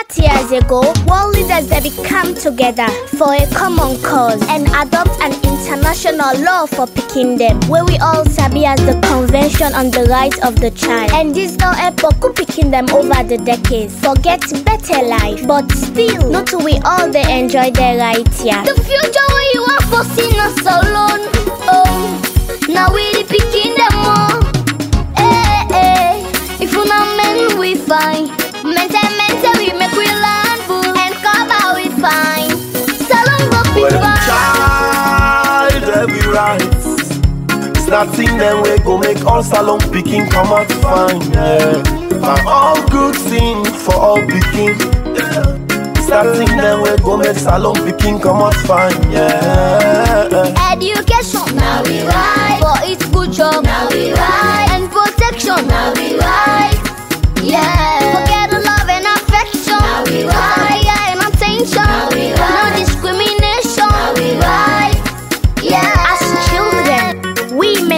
That years ago, world leaders they become together for a common cause and adopt an international law for picking them, where we all sabi as the Convention on the Rights of the Child. And this law help Boku picking them over the decades for get better life, but still, not we all they enjoy their rights here. The future you want for us alone. Oh, now we nothing them we go make all Salone picking come out fine. Yeah. For all good thing for all picking. Yeah. It's nothing them we go make Salone picking come out fine. Yeah. Education, now we right. For its good job,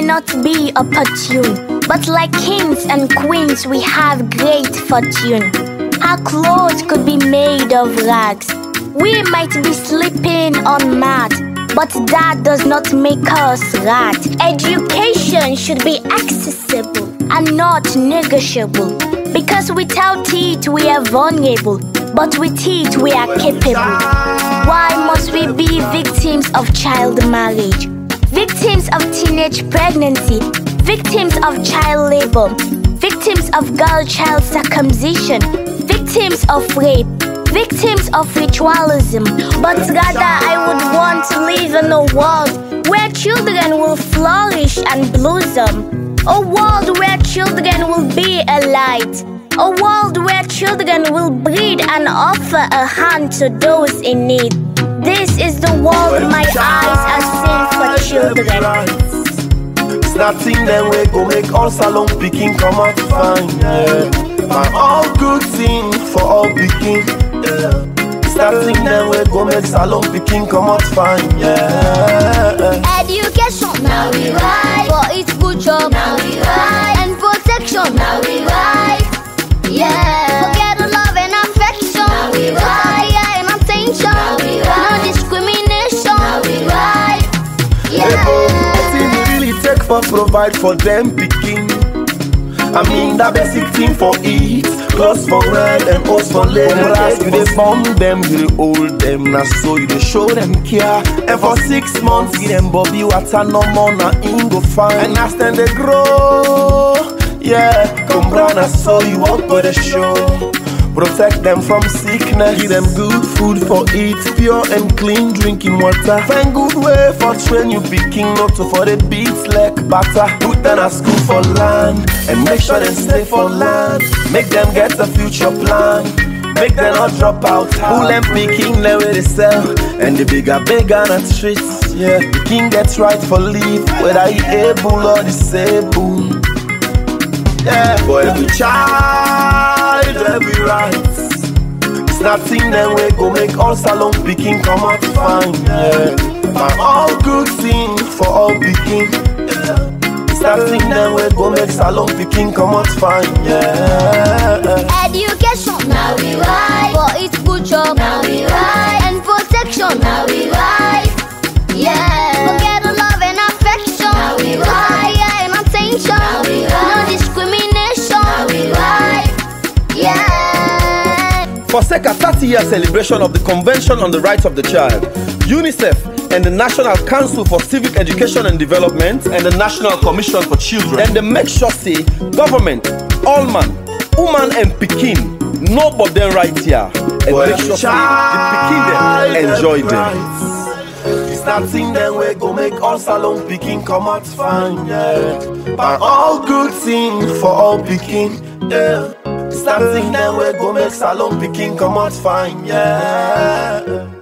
not be opportune, but like kings and queens, we have great fortune. Our clothes could be made of rags. We might be sleeping on mat, but that does not make us rat. Education should be accessible and not negotiable. Because without it, we are vulnerable, but with it, we are capable. Why must we be victims of child marriage? Victims of teenage pregnancy, victims of child labor, victims of girl child circumcision, victims of rape, victims of ritualism. But rather, I would want to live in a world where children will flourish and blossom. A world where children will be a light. A world where children will breed and offer a hand to those in need. This is the world my eyes are seeing for children. It's nothing them we go make all Salone picking come out fine. Yeah. For all good thing for all picking. Yeah. It's nothing them we go make Salone picking come out fine. Yeah. Education, now we right. For its good job, now for provide for them picking. I mean that basic thing for eat, clothes for wear and house for lay. As you dey born them, you dey hold them, na so you dey show them care. And for six months, give them bobby water no more, na im go fine. And as them dey grow, yeah, come brown na so you walk go the show. Protect them from sickness, give them good food for eat, pure and clean drinking water. Find good way for train you picking, not to for the beats like butter. Put them at school for land and make sure they stay for land. Make them get a future plan. Make them not drop out. Pull them picking, them where they sell. And the bigger, bigger the streets. Yeah, the king gets right for leave, whether he able or disabled. Yeah, for every child, every right. It's nothing them we go make all Salone picking come out fine. Yeah, for all good thing for all picking. Yeah. It's them we go make Salone picking come out fine. Yeah. Education, now we right. For its job, now we right. And protection, now we right. Yeah. Yeah. Forsake a 30 year celebration of the Convention on the Rights of the Child, UNICEF and the National Council for Civic Education and Development and the National Commission for Children. And they make sure say government, all man, woman and Pekin, no but them right here. And make sure say the Pekin them enjoy them. It's nothing them we go make all salon picking come out fine, yeah. But all good thing for all picking, yeah. Nothing them we go make Salone picking come out fine, yeah.